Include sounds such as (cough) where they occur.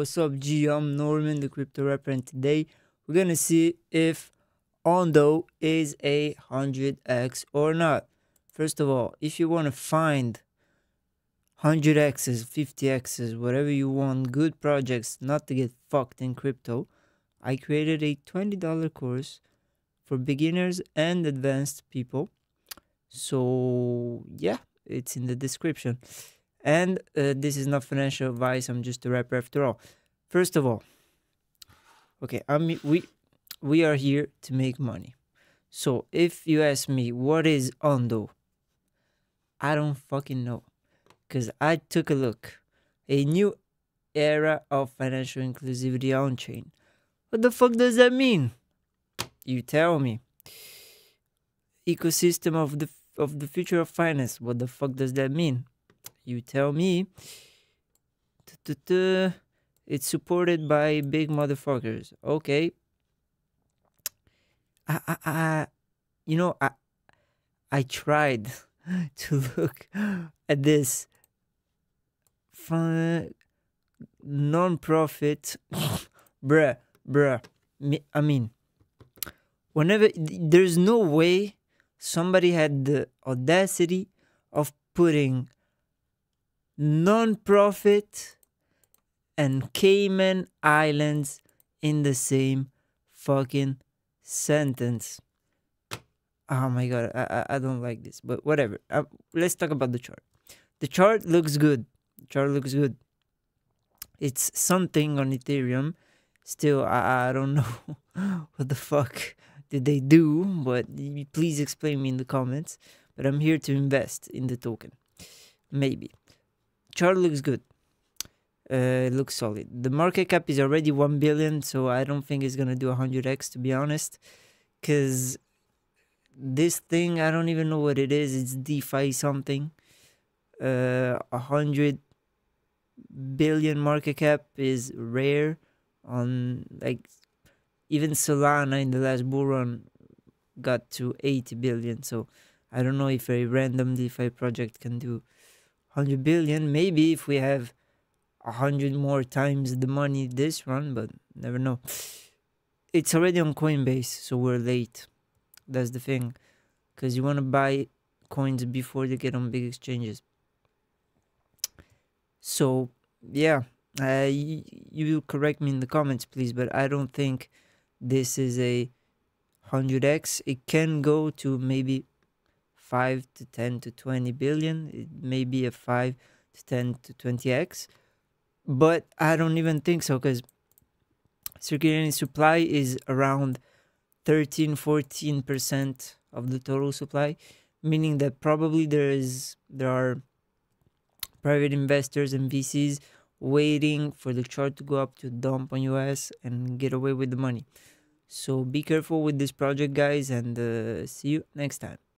what's up, G? I'm Norman, the crypto rapper, and today we're gonna see if Ondo is a 100x or not. First of all, if you want to find 100x's, 50x's, whatever you want, good projects not to get fucked in crypto, I created a $20 course for beginners and advanced people. So, yeah, it's in the description. And uh, this is not financial advice. I'm just a rapper after all. First of all, okay, I mean we we are here to make money. So if you ask me what is Ondo, I don't fucking know, cause I took a look. A new era of financial inclusivity on chain. What the fuck does that mean? You tell me. Ecosystem of the of the future of finance. What the fuck does that mean? You tell me. It's supported by big motherfuckers. Okay. I, I, I you know, I, I tried (laughs) to look at this non-profit, (laughs) bruh, bruh. I mean, whenever there's no way somebody had the audacity of putting non-profit and Cayman Islands in the same fucking sentence. Oh my god, I, I, don't like this, but whatever. Uh, let's talk about the chart. The chart looks good. The chart looks good. It's something on Ethereum. Still, I, I don't (laughs) know what the fuck did they do, but please explain me in the comments. But I'm here to invest in the token. Maybe. Chart looks good. Uh, it looks solid. The market cap is already 1 billion, so I don't think it's gonna do 100x to be honest. Because this thing, I don't even know what it is. It's DeFi something. Uh, 100 billion market cap is rare on like even Solana in the last bull run got to 80 billion. So I don't know if a random DeFi project can do 100 billion. Maybe if we have a hundred more times the money this run, but never know. It's already on Coinbase, so we're late. That's the thing, because you want to buy coins before they get on big exchanges. So yeah, uh, you, you correct me in the comments, please, but I don't think this is a 100x. It can go to maybe 5 to 10 to 20 billion. It may be a 5 to 10 to 20x but I don't even think so because circulating supply is around 13 14% of the total supply meaning that probably there is there are private investors and VCs waiting for the chart to go up to dump on US and get away with the money. So be careful with this project guys and uh, see you next time.